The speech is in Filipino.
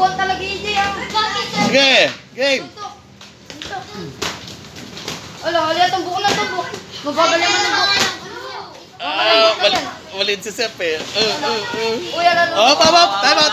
Baguhan talaga EJ ah. Sige, game. Tutok. Tutok. Ala, wala itong buko na itong buko. Magbabala mo ng buko. Ah, mal malin si Sep. Eh. Uh, uh, uh. Uy, ala, Oh, pop, pop. Time out,